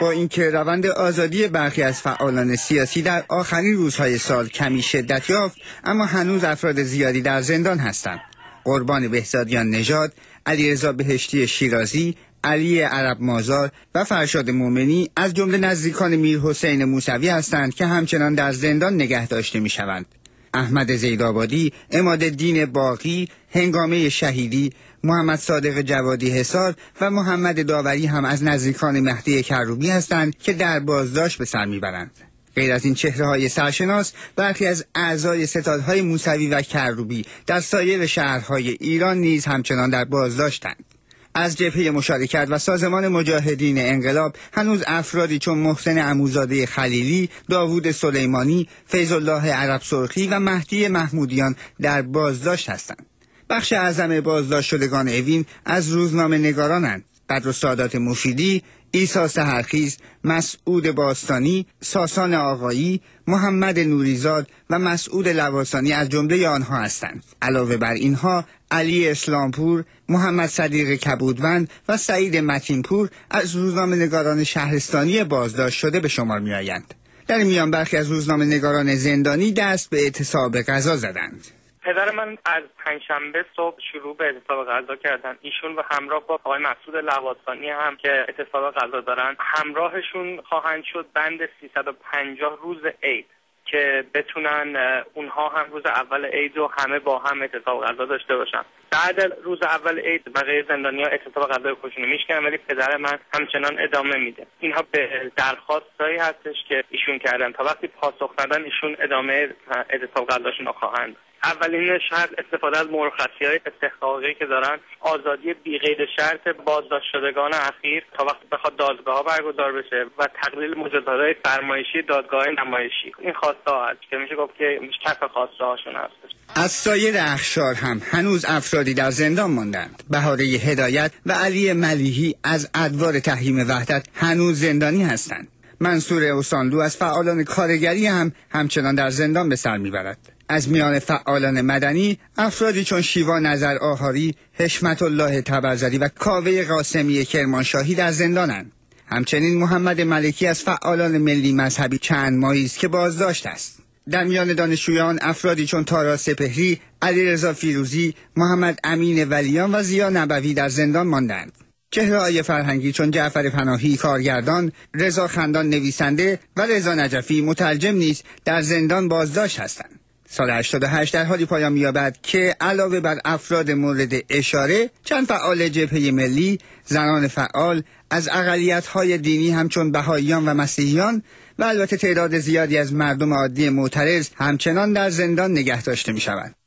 با اینکه روند آزادی برخی از فعالان سیاسی در آخرین روزهای سال کمی شدت یافت اما هنوز افراد زیادی در زندان هستند قربان بهزادیان نژاد علیرضا بهشتی شیرازی علی عرب مازار و فرشاد مومنی از جمله نزدیکان میر حسین موسوی هستند که همچنان در زندان نگه داشته می شوند. احمد زیدآبادی، اماد دین باقی، هنگامه شهیدی، محمد صادق جوادی حسار و محمد داوری هم از نزدیکان مهدی کروبی هستند که در بازداشت به سر می‌برند. غیر از این چهره های سرشناس برخی از اعضای ستادهای موسوی و کروبی در سایر شهرهای ایران نیز همچنان در بازداشتند. از جبهه مشارکت و سازمان مجاهدین انقلاب هنوز افرادی چون محسن عموزاده خلیلی، داوود سلیمانی، فیض الله عرب سرخی و مهدی محمودیان در بازداشت هستند. بخش اعظم بازداشت شدگان اوین از روزنامه نگارانند. قدر و سادات مفیدی، ایسا سهرخیز، مسعود باستانی، ساسان آقایی، محمد نوریزاد و مسعود لواسانی از جمله آنها هستند. علاوه بر اینها علی اسلامپور، محمد صدیق کبودوند و سعید متینپور از روزنامه نگاران شهرستانی بازداشت شده به شمار می آیند. در میان برخی از روزنامه نگاران زندانی دست به اعتصاب غذا زدند. پدر من از پنجشنبه صبح شروع به اعتصاب غذا کردن. ایشون و همراه با آقای مسعود لواسانی هم که اعتصاب غذا دارن همراهشون خواهند شد بند 350 روز عید که بتونن اونها هم روز اول عید و همه با هم اعتصاب غذا داشته باشن. بعد روز اول عید بقیه زندانی ها اعتصاب غذای خودشون میشکنن ولی پدر من همچنان ادامه میده. اینها به درخواستهایی هستش که ایشون کردن. تا وقتی پاسخ ندن ایشون ادامه اعتصاب غذاشون رو خواهند. اولین شرط استفاده از مرخصی های استحقاقی که دارن آزادی بی غیر شرط بازداشت شدگان اخیر تا وقتی بخواد دادگاه ها برگزار بشه و تقلیل های فرمایشی دادگاه نمایشی. این خواسته ها هست که میشه گفت که کف خواسته هاشون هست. از سایر اخشار هم هنوز افرادی در زندان ماندند. بهاره هدایت و علی ملیحی از ادوار تحریم وحدت هنوز زندانی هستند. منصور اوسانلو از فعالان کارگری هم همچنان در زندان به سر می‌برد. از میان فعالان مدنی افرادی چون شیوا نظر آهاری، حشمت الله تبرزدی و کاوه قاسمی کرمانشاهی در زندانند. همچنین محمد ملکی از فعالان ملی مذهبی چند ماهی است که بازداشت است. در میان دانشجویان افرادی چون تارا سپهری، علیرضا فیروزی، محمد امین ولیان و زیا نبوی در زندان ماندند. چهره فرهنگی چون جعفر پناهی کارگردان، رضا خندان نویسنده و رضا نجفی مترجم نیز در زندان بازداشت هستند. سال 88 در حالی پایان می‌یابد که علاوه بر افراد مورد اشاره چند فعال جبهه ملی زنان فعال از اقلیت‌های دینی همچون بهاییان و مسیحیان و البته تعداد زیادی از مردم عادی معترض همچنان در زندان نگه داشته می‌شوند.